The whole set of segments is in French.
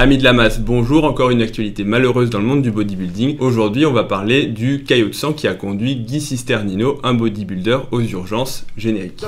Amis de la masse, bonjour, encore une actualité malheureuse dans le monde du bodybuilding. Aujourd'hui, on va parler du caillot de sang qui a conduit Guy Cisternino, un bodybuilder, aux urgences génériques.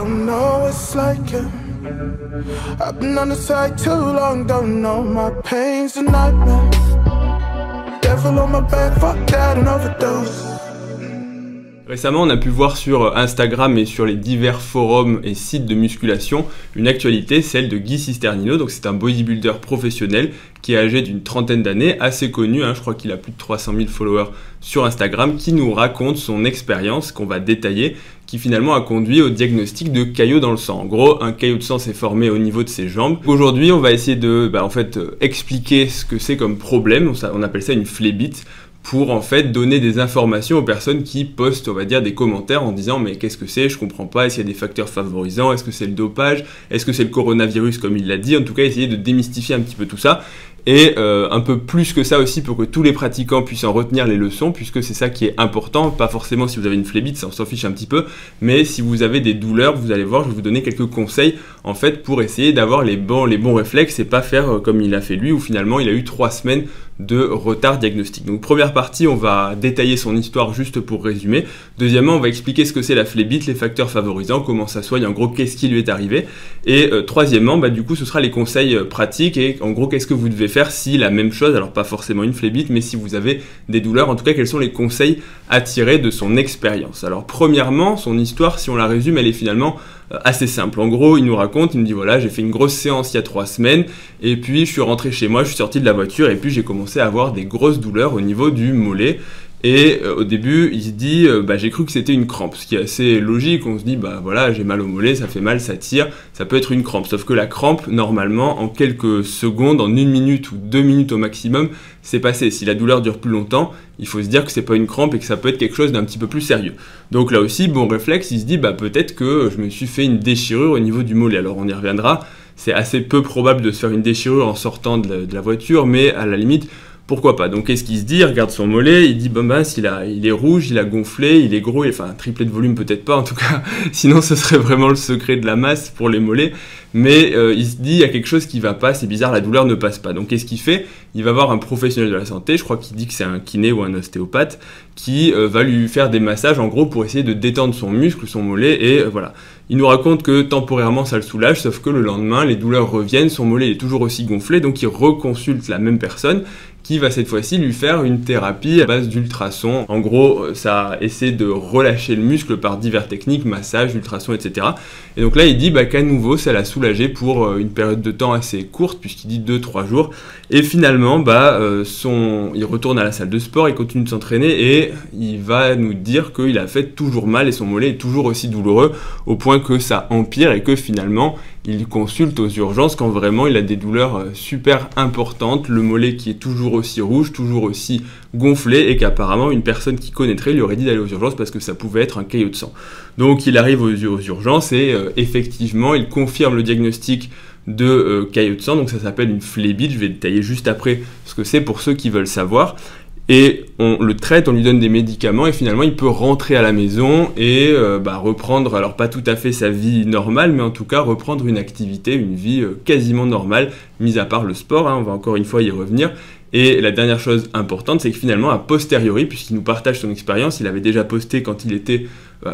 Récemment, on a pu voir sur Instagram et sur les divers forums et sites de musculation une actualité, celle de Guy Cisternino. Donc, c'est un bodybuilder professionnel qui est âgé d'une trentaine d'années, assez connu. Hein, je crois qu'il a plus de 300 000 followers sur Instagram, qui nous raconte son expérience qu'on va détailler, qui finalement a conduit au diagnostic de caillot dans le sang. En gros, un caillot de sang s'est formé au niveau de ses jambes. Aujourd'hui, on va essayer de, bah, en fait, euh, expliquer ce que c'est comme problème. On appelle ça une phlébite pour en fait donner des informations aux personnes qui postent, on va dire, des commentaires en disant mais qu'est-ce que c'est, je comprends pas, est-ce qu'il y a des facteurs favorisants, est-ce que c'est le dopage, est-ce que c'est le coronavirus comme il l'a dit, en tout cas essayer de démystifier un petit peu tout ça. Et euh, un peu plus que ça aussi pour que tous les pratiquants puissent en retenir les leçons, puisque c'est ça qui est important, pas forcément si vous avez une phlébite, ça on s'en fiche un petit peu, mais si vous avez des douleurs, vous allez voir, je vais vous donner quelques conseils en fait pour essayer d'avoir les bons, les bons réflexes et pas faire euh, comme il a fait lui, où finalement il a eu trois semaines de retard diagnostique. Donc première partie, on va détailler son histoire juste pour résumer. Deuxièmement, on va expliquer ce que c'est la phlébite, les facteurs favorisants, comment ça soigne, en gros qu'est-ce qui lui est arrivé. Et euh, troisièmement, bah, du coup, ce sera les conseils pratiques et en gros qu'est-ce que vous devez faire si la même chose, alors pas forcément une phlébite, mais si vous avez des douleurs, en tout cas quels sont les conseils à tirer de son expérience? Alors premièrement, son histoire, si on la résume, elle est finalement euh, assez simple. En gros, il nous raconte, il me dit voilà, j'ai fait une grosse séance il y a trois semaines, et puis je suis rentré chez moi, je suis sorti de la voiture, et puis j'ai commencé à avoir des grosses douleurs au niveau du mollet. Et euh, au début, il se dit, euh, bah, j'ai cru que c'était une crampe, ce qui est assez logique. On se dit, bah voilà, j'ai mal au mollet, ça fait mal, ça tire, ça peut être une crampe. Sauf que la crampe, normalement, en quelques secondes, en une minute ou deux minutes au maximum, c'est passé. Si la douleur dure plus longtemps, il faut se dire que c'est pas une crampe et que ça peut être quelque chose d'un petit peu plus sérieux. Donc là aussi, bon réflexe, il se dit, bah peut-être que je me suis fait une déchirure au niveau du mollet. Alors on y reviendra. C'est assez peu probable de se faire une déchirure en sortant de la voiture, mais à la limite, pourquoi pas. Donc qu'est-ce qu'il se dit? Il regarde son mollet, il dit bon ben il, a, il est rouge, il a gonflé, il est gros, il, enfin triplé de volume peut-être pas en tout cas, sinon ce serait vraiment le secret de la masse pour les mollets. Mais euh, il se dit il y a quelque chose qui va pas, c'est bizarre, la douleur ne passe pas. Donc qu'est-ce qu'il fait? Il va voir un professionnel de la santé, je crois qu'il dit que c'est un kiné ou un ostéopathe, qui euh, va lui faire des massages en gros pour essayer de détendre son muscle, son mollet, et euh, voilà. Il nous raconte que temporairement ça le soulage, sauf que le lendemain les douleurs reviennent, son mollet est toujours aussi gonflé, donc il reconsulte la même personne qui va cette fois-ci lui faire une thérapie à base d'ultrasons. En gros, ça essaie de relâcher le muscle par divers techniques, massage, ultrasons, etc. Et donc là, il dit bah, qu'à nouveau, ça l'a pour euh, une période de temps assez courte, puisqu'il dit 2-3 jours. Et finalement, bah, euh, son... il retourne à la salle de sport, il continue de s'entraîner et il va nous dire qu'il a fait toujours mal et son mollet est toujours aussi douloureux, au point que ça empire et que finalement, il consulte aux urgences quand vraiment il a des douleurs euh, super importantes, le mollet qui est toujours aussi rouge, toujours aussi gonflé, et qu'apparemment une personne qui connaîtrait lui aurait dit d'aller aux urgences parce que ça pouvait être un caillot de sang. Donc il arrive aux, urgences et euh, effectivement il confirme le diagnostic de euh, caillot de sang, donc ça s'appelle une phlébite, je vais détailler juste après ce que c'est pour ceux qui veulent savoir et on le traite, on lui donne des médicaments et finalement il peut rentrer à la maison et euh, bah, reprendre, alors pas tout à fait sa vie normale, mais en tout cas reprendre une activité, une vie euh, quasiment normale, mis à part le sport, hein, on va encore une fois y revenir. Et la dernière chose importante, c'est que finalement, a posteriori, puisqu'il nous partage son expérience, il avait déjà posté quand il était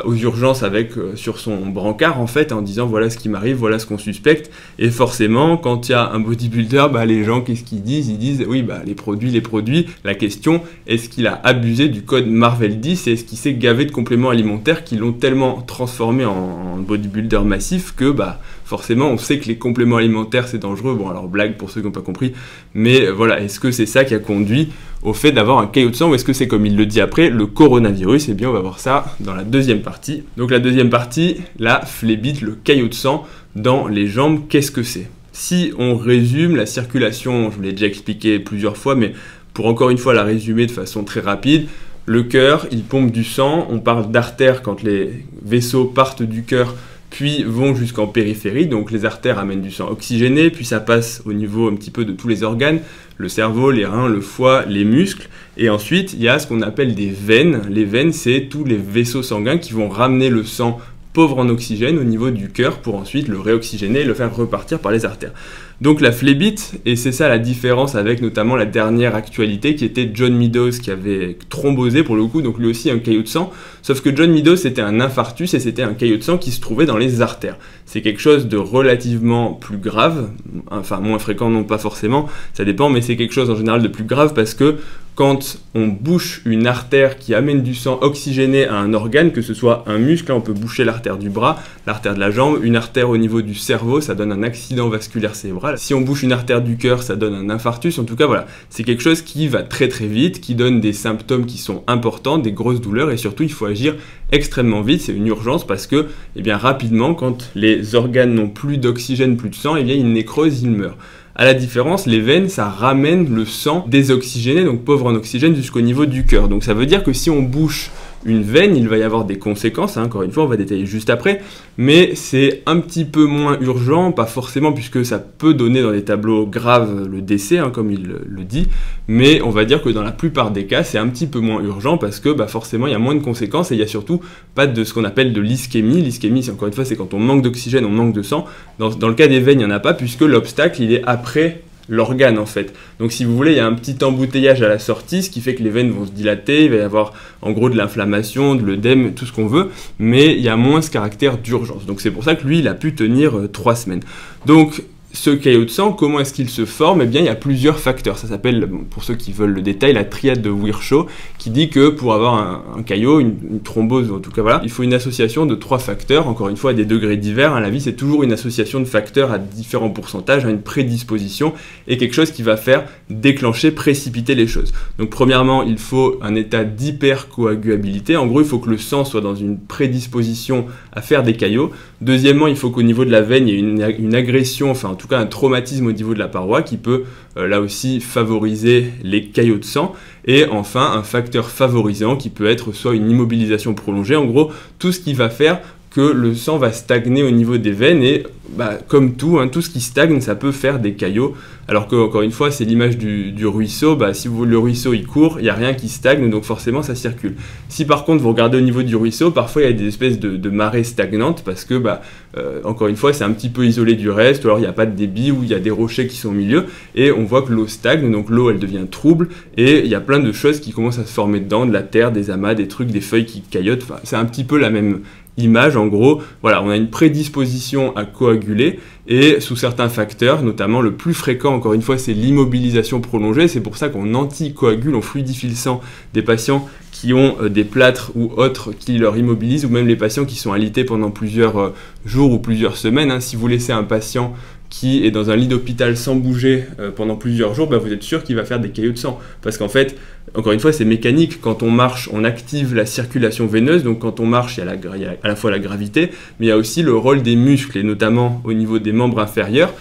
aux urgences avec euh, sur son brancard en fait en disant voilà ce qui m'arrive, voilà ce qu'on suspecte. Et forcément quand il y a un bodybuilder, bah, les gens qu'est-ce qu'ils disent? Ils disent oui bah les produits, les produits. La question est-ce qu'il a abusé du code Marvel 10 et est-ce qu'il s'est gavé de compléments alimentaires qui l'ont tellement transformé en, bodybuilder massif que bah forcément on sait que les compléments alimentaires c'est dangereux. Bon alors blague pour ceux qui n'ont pas compris, mais voilà est-ce que c'est ça qui a conduit au fait d'avoir un caillot de sang ou est-ce que c'est comme il le dit après le coronavirus? Eh bien on va voir ça dans la deuxième partie. Donc la deuxième partie, la phlébite, le caillot de sang dans les jambes, qu'est-ce que c'est? Si on résume la circulation, je vous l'ai déjà expliqué plusieurs fois, mais pour encore une fois la résumer de façon très rapide, le cœur, il pompe du sang, on parle d'artère quand les vaisseaux partent du cœur puis vont jusqu'en périphérie, donc les artères amènent du sang oxygéné, puis ça passe au niveau un petit peu de tous les organes, le cerveau, les reins, le foie, les muscles, et ensuite il y a ce qu'on appelle des veines. Les veines, c'est tous les vaisseaux sanguins qui vont ramener le sang pauvre en oxygène au niveau du cœur pour ensuite le réoxygéner et le faire repartir par les artères. Donc la phlébite, et c'est ça la différence avec notamment la dernière actualité qui était John Meadows qui avait thrombosé pour le coup, donc lui aussi un caillot de sang, sauf que John Meadows c'était un infarctus et c'était un caillot de sang qui se trouvait dans les artères. C'est quelque chose de relativement plus grave, enfin moins fréquent non pas forcément, ça dépend, mais c'est quelque chose en général de plus grave parce que quand on bouche une artère qui amène du sang oxygéné à un organe, que ce soit un muscle, on peut boucher l'artère du bras, l'artère de la jambe, une artère au niveau du cerveau, ça donne un accident vasculaire cérébral. Si on bouche une artère du cœur, ça donne un infarctus. En tout cas, voilà, c'est quelque chose qui va très très vite, qui donne des symptômes qui sont importants, des grosses douleurs, et surtout, il faut agir extrêmement vite. C'est une urgence parce que, eh bien, rapidement, quand les organes n'ont plus d'oxygène, plus de sang, eh bien, ils nécrosent, ils meurent. À la différence, les veines, ça ramène le sang désoxygéné, donc pauvre en oxygène, jusqu'au niveau du cœur. Donc ça veut dire que si on bouche une veine, il va y avoir des conséquences, hein, encore une fois, on va détailler juste après, mais c'est un petit peu moins urgent, pas forcément puisque ça peut donner dans des tableaux graves le décès, hein, comme il le dit, mais on va dire que dans la plupart des cas, c'est un petit peu moins urgent parce que bah, forcément, il y a moins de conséquences et il y a surtout pas de ce qu'on appelle de l'ischémie. L'ischémie, c'est encore une fois, c'est quand on manque d'oxygène, on manque de sang. Dans, dans le cas des veines, il n'y en a pas puisque l'obstacle, il est après l'organe en fait. Donc si vous voulez, il y a un petit embouteillage à la sortie, ce qui fait que les veines vont se dilater, il va y avoir en gros de l'inflammation, de l'œdème, tout ce qu'on veut, mais il y a moins ce caractère d'urgence. Donc c'est pour ça que lui, il a pu tenir euh, trois semaines. Donc ce caillot de sang, comment est-ce qu'il se forme? Eh bien, il y a plusieurs facteurs. Ça s'appelle, pour ceux qui veulent le détail, la triade de Virchow, qui dit que pour avoir un, caillot, une, thrombose, en tout cas il faut une association de trois facteurs. Encore une fois, à des degrés divers. Hein, la vie, c'est toujours une association de facteurs à différents pourcentages, à une prédisposition et quelque chose qui va faire déclencher, précipiter les choses. Donc, premièrement, il faut un état d'hypercoagulabilité. En gros, il faut que le sang soit dans une prédisposition à faire des caillots. Deuxièmement, il faut qu'au niveau de la veine, il y ait une, agression, enfin en tout cas un traumatisme au niveau de la paroi qui peut euh, là aussi favoriser les caillots de sang. Et enfin, un facteur favorisant qui peut être soit une immobilisation prolongée, en gros, tout ce qui va faire que le sang va stagner au niveau des veines et bah, comme tout, hein, tout ce qui stagne, ça peut faire des caillots. Alors que, encore une fois, c'est l'image du, ruisseau. Bah, si vous, le ruisseau il court, il n'y a rien qui stagne, donc forcément ça circule. Si par contre vous regardez au niveau du ruisseau, parfois il y a des espèces de, marées stagnantes parce que, bah, euh, encore une fois, c'est un petit peu isolé du reste, ou alors il n'y a pas de débit, ou il y a des rochers qui sont au milieu, et on voit que l'eau stagne, donc l'eau elle devient trouble, et il y a plein de choses qui commencent à se former dedans, de la terre, des amas, des trucs, des feuilles qui caillotent. C'est un petit peu la même, image, en gros, voilà, on a une prédisposition à coaguler et sous certains facteurs, notamment le plus fréquent, encore une fois, c'est l'immobilisation prolongée. C'est pour ça qu'on anticoagule, on fluidifie le sang des patients qui ont euh, des plâtres ou autres qui leur immobilisent, ou même les patients qui sont alités pendant plusieurs euh, jours ou plusieurs semaines. Hein. Si vous laissez un patient qui est dans un lit d'hôpital sans bouger euh, pendant plusieurs jours, bah, vous êtes sûr qu'il va faire des caillots de sang. Parce qu'en fait, encore une fois, c'est mécanique. Quand on marche, on active la circulation veineuse. Donc quand on marche, il y, a à la fois la gravité, mais il y a aussi le rôle des muscles, et notamment au niveau des membres inférieurs.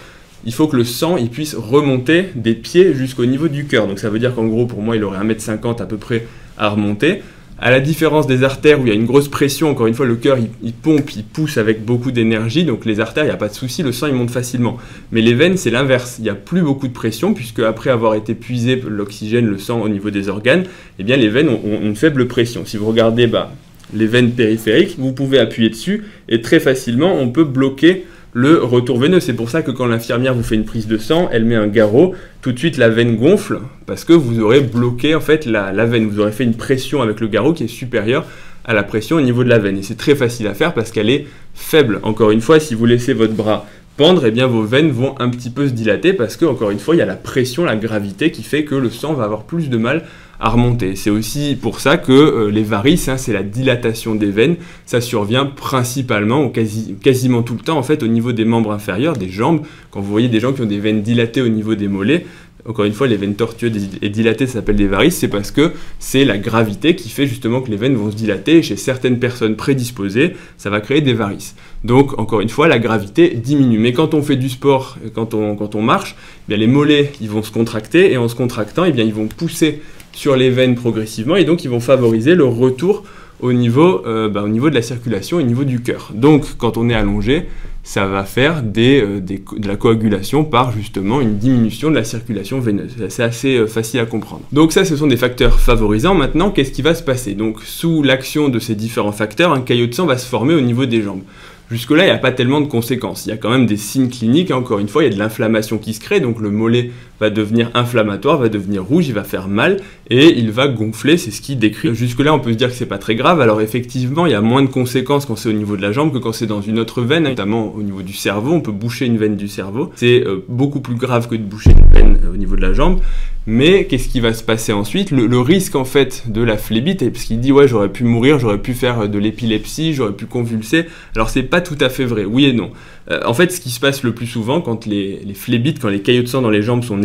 Il faut que le sang puisse remonter des pieds jusqu'au niveau du cœur. Donc ça veut dire qu'en gros, pour moi, il aurait 1m50 à peu près à remonter. À la différence des artères où il y a une grosse pression, encore une fois, le cœur il, pompe, il pousse avec beaucoup d'énergie, donc les artères, il n'y a pas de souci, le sang il monte facilement. Mais les veines, c'est l'inverse, il n'y a plus beaucoup de pression, puisque après avoir été puisé l'oxygène, le sang au niveau des organes, eh bien les veines ont, une faible pression. Si vous regardez bah, les veines périphériques, vous pouvez appuyer dessus, et très facilement on peut bloquer le retour veineux. C'est pour ça que quand l'infirmière vous fait une prise de sang, elle met un garrot, tout de suite la veine gonfle parce que vous aurez bloqué en fait la, veine. Vous aurez fait une pression avec le garrot qui est supérieure à la pression au niveau de la veine. Et c'est très facile à faire parce qu'elle est faible. Encore une fois, si vous laissez votre bras pendre, eh bien vos veines vont un petit peu se dilater parce que encore une fois, il y a la pression, la gravité qui fait que le sang va avoir plus de mal à remonter. C'est aussi pour ça que euh, les varices, hein, c'est la dilatation des veines, ça survient principalement ou quasi, quasiment tout le temps en fait au niveau des membres inférieurs, des jambes. Quand vous voyez des gens qui ont des veines dilatées au niveau des mollets, encore une fois, les veines tortueuses et dilatées, ça s'appelle des varices, c'est parce que c'est la gravité qui fait justement que les veines vont se dilater chez certaines personnes prédisposées, ça va créer des varices. Donc, encore une fois, la gravité diminue. Mais quand on fait du sport, quand on, marche, eh les mollets, ils vont se contracter et en se contractant, eh bien, ils vont pousser sur les veines progressivement et donc ils vont favoriser le retour au niveau, euh, bah, de la circulation, au niveau du cœur. Donc quand on est allongé, ça va faire euh, de la coagulation par justement une diminution de la circulation veineuse. C'est assez euh, facile à comprendre. Donc ça, ce sont des facteurs favorisants. Maintenant, qu'est-ce qui va se passer? Donc sous l'action de ces différents facteurs, un caillot de sang va se former au niveau des jambes. Jusque-là, il n'y a pas tellement de conséquences. Il y a quand même des signes cliniques. Encore une fois, il y a de l'inflammation qui se crée. Donc le mollet va devenir inflammatoire, va devenir rouge, il va faire mal et il va gonfler. C'est ce qui décrit. Jusque-là, on peut se dire que c'est pas très grave. Alors effectivement, il y a moins de conséquences quand c'est au niveau de la jambe que quand c'est dans une autre veine, notamment au niveau du cerveau. On peut boucher une veine du cerveau. C'est euh, beaucoup plus grave que de boucher une veine euh, au niveau de la jambe. Mais qu'est-ce qui va se passer ensuite? Le, risque en fait de la phlébite, parce qu'il dit ouais j'aurais pu mourir, j'aurais pu faire de l'épilepsie, j'aurais pu convulser. Alors c'est pas tout à fait vrai, oui et non. Euh, en fait, ce qui se passe le plus souvent quand les, les phlébites, quand les caillots de sang dans les jambes sont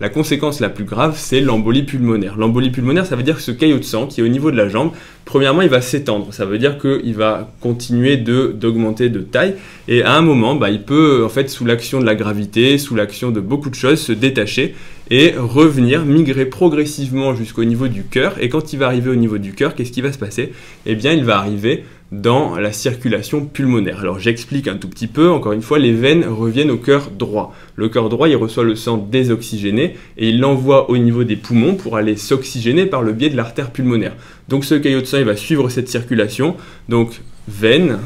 la conséquence la plus grave, c'est l'embolie pulmonaire. L'embolie pulmonaire, ça veut dire que ce caillot de sang qui est au niveau de la jambe, premièrement, il va s'étendre. Ça veut dire qu'il va continuer d'augmenter de, taille. Et à un moment, bah, il peut, en fait, sous l'action de la gravité, sous l'action de beaucoup de choses, se détacher et revenir, migrer progressivement jusqu'au niveau du cœur. Et quand il va arriver au niveau du cœur, qu'est-ce qui va se passer? Eh bien, il va arriver dans la circulation pulmonaire. Alors j'explique un tout petit peu, encore une fois, les veines reviennent au cœur droit. Le cœur droit, il reçoit le sang désoxygéné et il l'envoie au niveau des poumons pour aller s'oxygéner par le biais de l'artère pulmonaire. Donc ce caillot de sang, il va suivre cette circulation, donc veine,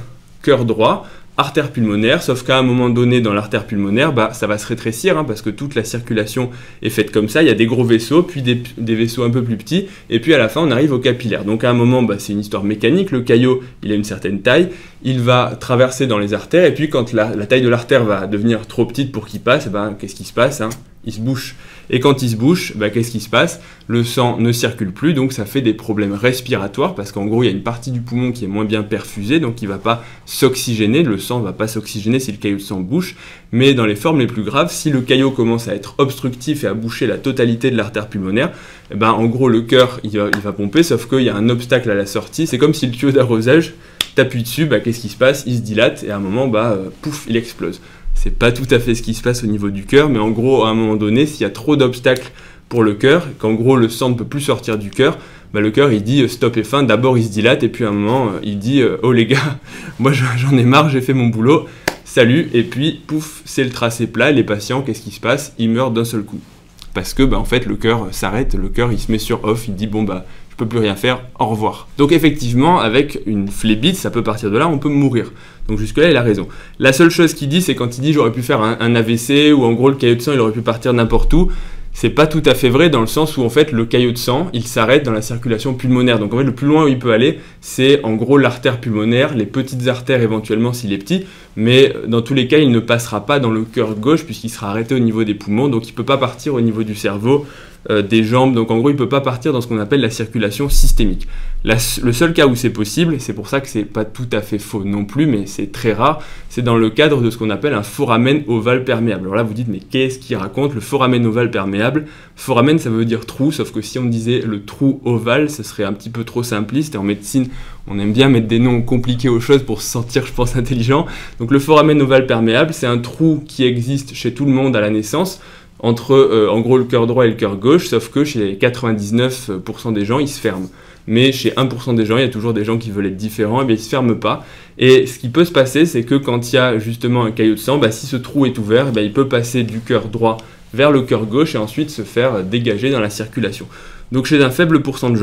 cœur droit, artère pulmonaire, sauf qu'à un moment donné dans l'artère pulmonaire, bah, ça va se rétrécir hein, parce que toute la circulation est faite comme ça. Il y a des gros vaisseaux, puis des, vaisseaux un peu plus petits, et puis à la fin on arrive au capillaire. Donc à un moment, bah, c'est une histoire mécanique. Le caillot, il a une certaine taille, il va traverser dans les artères, et puis quand la, taille de l'artère va devenir trop petite pour qu'il passe, bah, qu'est-ce qui se passe hein? Il se bouche. Et quand il se bouche, bah, qu'est-ce qui se passe? Le sang ne circule plus, donc ça fait des problèmes respiratoires, parce qu'en gros, il y a une partie du poumon qui est moins bien perfusée, donc il ne va pas s'oxygéner, le sang ne va pas s'oxygéner si le caillot de sang bouche. Mais dans les formes les plus graves, si le caillot commence à être obstructif et à boucher la totalité de l'artère pulmonaire, ben, en gros, le cœur, il va, pomper, sauf qu'il y a un obstacle à la sortie. C'est comme si le tuyau d'arrosage t'appuie dessus, bah, qu'est-ce qui se passe? Il se dilate, et à un moment, bah, euh, pouf, il explose. C'est pas tout à fait ce qui se passe au niveau du cœur, mais en gros, à un moment donné, s'il y a trop d'obstacles pour le cœur, qu'en gros le sang ne peut plus sortir du cœur, bah, le cœur il dit euh, stop et fin, d'abord il se dilate et puis à un moment euh, il dit euh, oh les gars, moi j'en ai marre, j'ai fait mon boulot, salut, et puis pouf, c'est le tracé plat, les patients, qu'est-ce qui se passe? Ils meurent d'un seul coup. Parce que bah, en fait le cœur s'arrête, le cœur il se met sur off, il dit bon bah je peux plus rien faire, au revoir. Donc effectivement, avec une phlébite, ça peut partir de là, on peut mourir. Donc jusque-là, il a raison. La seule chose qu'il dit, c'est quand il dit j'aurais pu faire un, un, AVC ou en gros le caillot de sang, il aurait pu partir n'importe où c'est pas tout à fait vrai dans le sens où en fait le caillot de sang il s'arrête dans la circulation pulmonaire. Donc en fait le plus loin où il peut aller c'est en gros l'artère pulmonaire, les petites artères éventuellement s'il est petit, mais dans tous les cas il ne passera pas dans le cœur gauche puisqu'il sera arrêté au niveau des poumons donc il peut pas partir au niveau du cerveau, euh, des jambes. Donc en gros il peut pas partir dans ce qu'on appelle la circulation systémique. le seul cas où c'est possible, c'est pour ça que c'est pas tout à fait faux non plus, mais c'est très rare, c'est dans le cadre de ce qu'on appelle un foramen ovale perméable. Alors là vous dites mais qu'est-ce qu'il raconte le foramen ovale perméable? Foramen, ça veut dire trou, sauf que si on disait le trou ovale, ce serait un petit peu trop simpliste. Et en médecine, on aime bien mettre des noms compliqués aux choses pour se sentir, je pense, intelligent. Donc le foramen ovale perméable, c'est un trou qui existe chez tout le monde à la naissance entre euh, en gros le cœur droit et le cœur gauche, sauf que chez les 99% des gens, il se ferme. Mais chez 1% des gens, il y a toujours des gens qui veulent être différents, et bien ils se ferment pas. Et ce qui peut se passer, c'est que quand il y a justement un caillot de sang, bah, si ce trou est ouvert, bah, il peut passer du cœur droit vers le cœur gauche et ensuite se faire dégager dans la circulation. Donc chez un faible pourcentage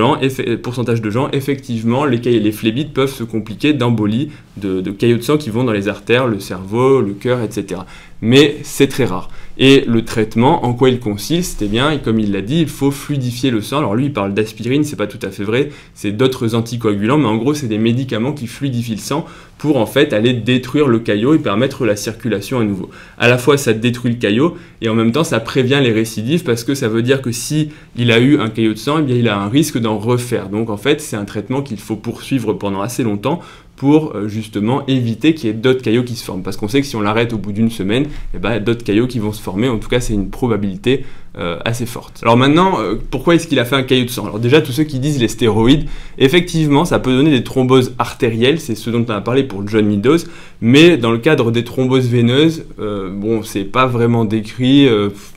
de gens, effectivement, les, les peuvent se compliquer d'embolie, de, de caillots de sang qui vont dans les artères, le cerveau, le cœur, etc. Mais c'est très rare. Et le traitement, en quoi il consiste? Eh bien, comme il l'a dit, il faut fluidifier le sang. Alors lui, il parle d'aspirine, c'est pas tout à fait vrai, c'est d'autres anticoagulants, mais en gros, c'est des médicaments qui fluidifient le sang pour en fait aller détruire le caillot et permettre la circulation à nouveau. À la fois, ça détruit le caillot et en même temps, ça prévient les récidives parce que ça veut dire que si il a eu un caillot de sang, eh bien, il a un risque d'en refaire. Donc en fait, c'est un traitement qu'il faut poursuivre pendant assez longtemps pour euh, justement éviter qu'il y ait d'autres caillots qui se forment. Parce qu'on sait que si on l'arrête au bout d'une semaine, eh ben, d'autres caillots qui vont se former. En tout cas, c'est une probabilité euh, assez forte. Alors maintenant, euh, pourquoi est-ce qu'il a fait un caillot de sang? Alors déjà, tous ceux qui disent les stéroïdes, effectivement, ça peut donner des thromboses artérielles, c'est ce dont on a parlé pour John Meadows, mais dans le cadre des thromboses veineuses, bon, c'est pas vraiment décrit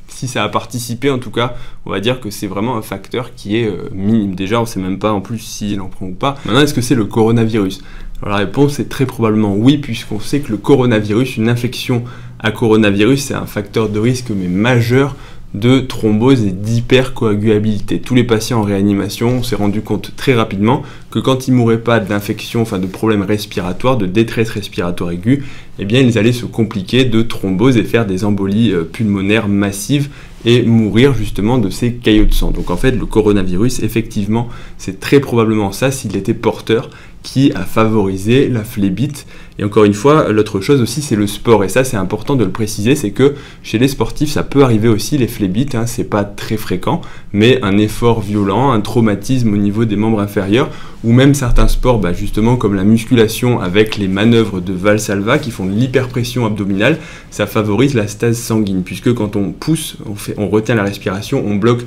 si ça a participé, en tout cas, on va dire que c'est vraiment un facteur qui est minime. Déjà, on ne sait même pas en plus s'il en prend ou pas. Maintenant, est-ce que c'est le coronavirus? Alors, la réponse est très probablement oui, puisqu'on sait que le coronavirus, une infection à coronavirus, c'est un facteur de risque mais majeur de thrombose et d'hypercoagulabilité. Tous les patients en réanimation, on s'est rendu compte très rapidement que quand ils mouraient pas d'infection, enfin de problèmes respiratoires, de détresse respiratoire aiguë, eh bien ils allaient se compliquer de thrombose et faire des embolies euh, pulmonaires massives et mourir justement de ces caillots de sang. Donc en fait, le coronavirus, effectivement, c'est très probablement ça s'il était porteur qui a favorisé la phlébite. Et encore une fois, l'autre chose aussi, c'est le sport. Et ça, c'est important de le préciser, c'est que chez les sportifs, ça peut arriver aussi les phlébites. Hein, c'est pas très fréquent, mais un effort violent, un traumatisme au niveau des membres inférieurs, ou même certains sports, bah, justement comme la musculation avec les manœuvres de Valsalva qui font de l'hyperpression abdominale, ça favorise la stase sanguine, puisque quand on pousse, on, on retient la respiration, on bloque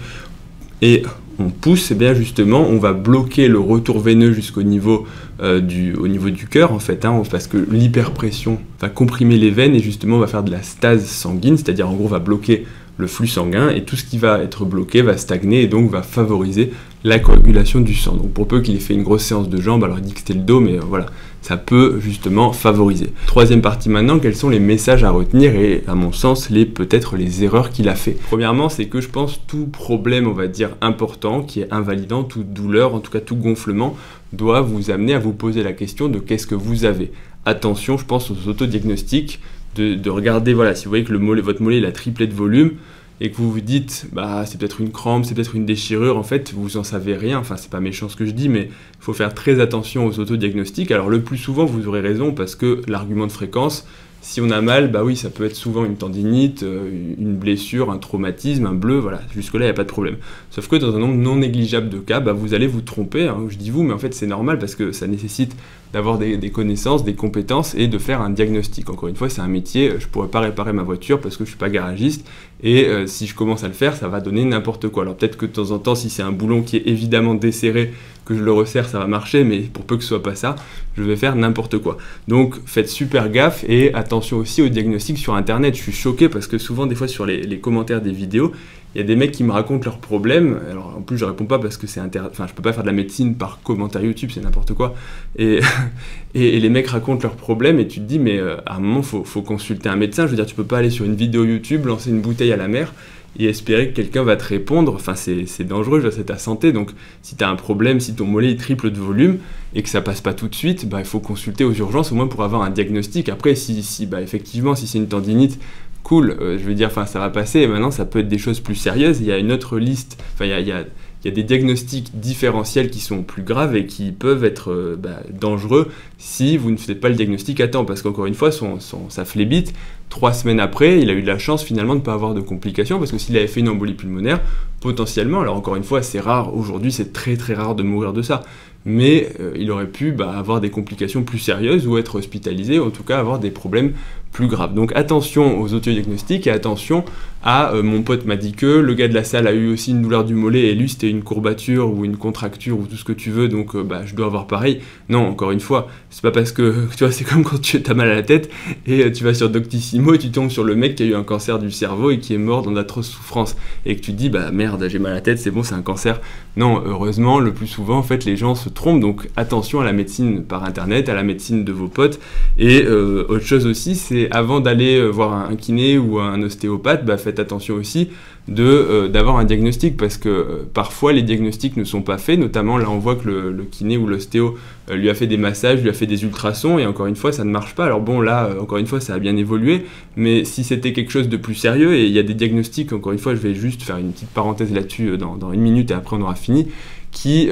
et on pousse, et bien justement, on va bloquer le retour veineux jusqu'au niveau, euh, du, au niveau du cœur, en fait, hein, parce que l'hyperpression va comprimer les veines et justement va faire de la stase sanguine, c'est-à-dire en gros va bloquer le flux sanguin et tout ce qui va être bloqué va stagner et donc va favoriser la coagulation du sang. Donc pour peu qu'il ait fait une grosse séance de jambes, alors il dit que c'était le dos, mais euh, voilà, ça peut justement favoriser. Troisième partie maintenant, quels sont les messages à retenir et à mon sens les peut-être les erreurs qu'il a fait? Premièrement, c'est que je pense tout problème, on va dire important, qui est invalidant, toute douleur, en tout cas tout gonflement, doit vous amener à vous poser la question de qu'est-ce que vous avez. Attention, je pense aux autodiagnostics, de, de regarder, voilà, si vous voyez que le mollet, votre mollet il a triplé de volume, et que vous vous dites, bah, c'est peut-être une crampe, c'est peut-être une déchirure, en fait, vous en savez rien. Enfin, c'est pas méchant ce que je dis, mais il faut faire très attention aux autodiagnostics. Alors, le plus souvent, vous aurez raison parce que l'argument de fréquence, si on a mal, bah oui, ça peut être souvent une tendinite, euh, une blessure, un traumatisme, un bleu, voilà, jusque-là, il n'y a pas de problème. Sauf que dans un nombre non négligeable de cas, bah, vous allez vous tromper, hein. je dis vous, mais en fait c'est normal parce que ça nécessite d'avoir des, connaissances, des compétences et de faire un diagnostic. Encore une fois, c'est un métier, je ne pourrais pas réparer ma voiture parce que je ne suis pas garagiste, et euh, si je commence à le faire, ça va donner n'importe quoi. Alors peut-être que de temps en temps, si c'est un boulon qui est évidemment desserré, que je le resserre, ça va marcher, mais pour peu que ce soit pas ça, je vais faire n'importe quoi. Donc faites super gaffe et attention aussi au diagnostic sur Internet. Je suis choqué parce que souvent, des fois, sur les, commentaires des vidéos, il y a des mecs qui me racontent leurs problèmes. Alors en plus, je réponds pas parce que c'est inter... enfin, je peux pas faire de la médecine par commentaire YouTube, c'est n'importe quoi. Et, les mecs racontent leurs problèmes et tu te dis, mais euh, à un moment, faut, faut consulter un médecin. Je veux dire, tu peux pas aller sur une vidéo YouTube, lancer une bouteille à la mer et espérer que quelqu'un va te répondre. Enfin, c'est dangereux, c'est ta santé. Donc, si tu as un problème, si ton mollet est triple de volume et que ça passe pas tout de suite, bah, il faut consulter aux urgences au moins pour avoir un diagnostic. Après, si, si bah, effectivement, si c'est une tendinite, cool, euh, je veux dire, ça va passer. Et maintenant, ça peut être des choses plus sérieuses. Il y a une autre liste, enfin, y a il y a des diagnostics différentiels qui sont plus graves et qui peuvent être euh, bah, dangereux si vous ne faites pas le diagnostic à temps. Parce qu'encore une fois, son, son, ça flébite. Trois semaines après, il a eu de la chance finalement de ne pas avoir de complications parce que s'il avait fait une embolie pulmonaire, potentiellement, alors encore une fois, c'est rare, aujourd'hui c'est très très rare de mourir de ça, mais euh, il aurait pu bah, avoir des complications plus sérieuses ou être hospitalisé, ou en tout cas avoir des problèmes plus graves. Donc attention aux autodiagnostics et attention à euh, mon pote m'a dit que le gars de la salle a eu aussi une douleur du mollet et lui c'était une courbature ou une contracture ou tout ce que tu veux donc euh, bah, je dois avoir pareil. Non, encore une fois, c'est pas parce que tu vois, c'est comme quand tu as mal à la tête et tu vas sur Doctissimo et tu tombes sur le mec qui a eu un cancer du cerveau et qui est mort dans d'atroces souffrances et que tu te dis bah merde, j'ai mal à la tête, c'est bon, c'est un cancer. Non, heureusement, le plus souvent en fait les gens se donc attention à la médecine par internet, à la médecine de vos potes. Et euh, autre chose aussi, c'est avant d'aller voir un kiné ou un ostéopathe, bah faites attention aussi euh, d'avoir un diagnostic parce que euh, parfois les diagnostics ne sont pas faits. Notamment là on voit que le, kiné ou l'ostéo euh, lui a fait des massages lui a fait des ultrasons et encore une fois ça ne marche pas. Alors bon là encore une fois ça a bien évolué mais si c'était quelque chose de plus sérieux et il y a des diagnostics encore une fois je vais juste faire une petite parenthèse là-dessus dans, une minute et après on aura fini qui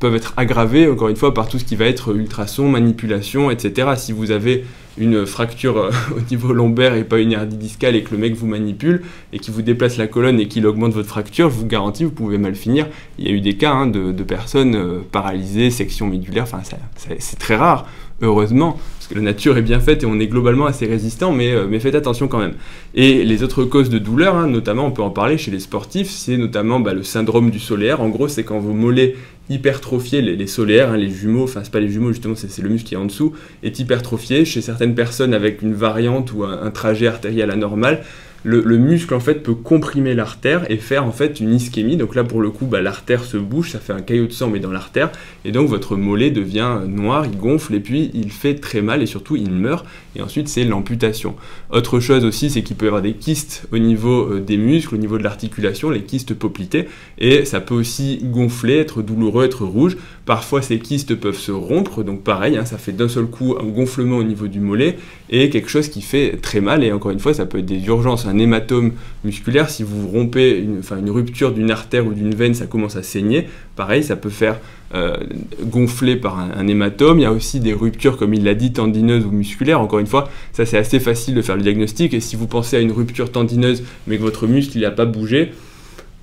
peuvent être aggravés encore une fois par tout ce qui va être ultrason manipulation etc si vous avez une fracture euh, au niveau lombaire et pas une hernie discale et que le mec vous manipule et qui vous déplace la colonne et qu'il augmente votre fracture, je vous garantis, vous pouvez mal finir. Il y a eu des cas hein, de, personnes euh, paralysées, section médulaire, enfin c'est très rare, heureusement, parce que la nature est bien faite et on est globalement assez résistant, mais, euh, faites attention quand même. Et les autres causes de douleur, hein, notamment on peut en parler chez les sportifs, c'est notamment bah, le syndrome du solaire. En gros, c'est quand vos mollets hypertrophiés, les, solaires, hein, les jumeaux, enfin c'est pas les jumeaux justement, c'est le muscle qui est en dessous, est hypertrophié chez certaines personnes avec une variante ou un, trajet artériel anormal. Le, muscle en fait peut comprimer l'artère et faire en fait une ischémie. Donc là pour le coup, bah, l'artère se bouge, ça fait un caillot de sang mais dans l'artère, et donc votre mollet devient noir, il gonfle et puis il fait très mal et surtout il meurt. Et ensuite c'est l'amputation. Autre chose aussi, c'est qu'il peut y avoir des kystes au niveau euh, des muscles, au niveau de l'articulation, les kystes poplités, et ça peut aussi gonfler, être douloureux, être rouge. Parfois ces kystes peuvent se rompre, donc pareil, hein, ça fait d'un seul coup un gonflement au niveau du mollet et quelque chose qui fait très mal. Et encore une fois, ça peut être des urgences, un hématome musculaire. Si vous rompez une, rupture d'une artère ou d'une veine, ça commence à saigner. Pareil, ça peut faire euh, gonfler par un, hématome. Il y a aussi des ruptures, comme il l'a dit, tendineuses ou musculaires. Encore une fois, ça c'est assez facile de faire le diagnostic. Et si vous pensez à une rupture tendineuse, mais que votre muscle n'a pas bougé,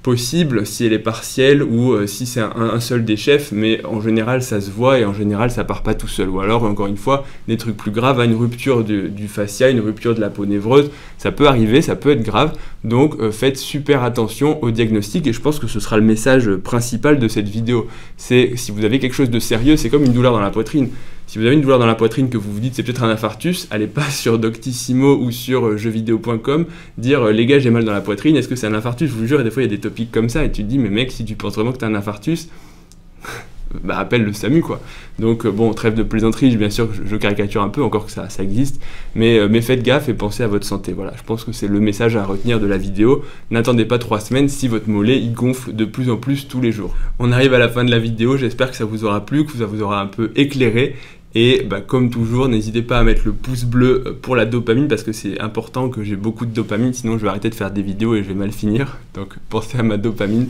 possible si elle est partielle ou euh, si c'est un, seul des chefs, mais en général ça se voit et en général ça part pas tout seul. Ou alors, encore une fois, des trucs plus graves, une rupture du, fascia, une rupture de la peau névreuse, ça peut arriver, ça peut être grave. Donc euh, faites super attention au diagnostic et je pense que ce sera le message principal de cette vidéo. C'est si vous avez quelque chose de sérieux, c'est comme une douleur dans la poitrine. Si vous avez une douleur dans la poitrine que vous vous dites c'est peut-être un infarctus, allez pas sur Doctissimo ou sur euh, jeuxvideo.com dire euh, les gars j'ai mal dans la poitrine, est-ce que c'est un infarctus? Je vous jure, des fois il y a des topics comme ça et tu te dis mais mec si tu penses vraiment que tu as un infarctus, bah, appelle le SAMU quoi. Donc euh, bon, trêve de plaisanterie, bien sûr je, caricature un peu, encore que ça, ça existe, mais, mais faites gaffe et pensez à votre santé. Voilà, je pense que c'est le message à retenir de la vidéo. N'attendez pas trois semaines si votre mollet il gonfle de plus en plus tous les jours. On arrive à la fin de la vidéo, j'espère que ça vous aura plu, que ça vous aura un peu éclairé et bah, comme toujours, n'hésitez pas à mettre le pouce bleu euh, pour la dopamine parce que c'est important que j'ai beaucoup de dopamine, sinon je vais arrêter de faire des vidéos et je vais mal finir. Donc pensez à ma dopamine.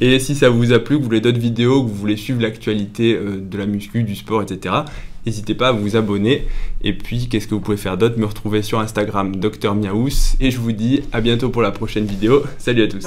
Et si ça vous a plu, que vous voulez d'autres vidéos, que vous voulez suivre l'actualité euh, de la muscu, du sport, etc., n'hésitez pas à vous abonner. Et puis, qu'est-ce que vous pouvez faire d'autre? Me retrouver sur Instagram, Dr Miaous. Et je vous dis à bientôt pour la prochaine vidéo. Salut à tous.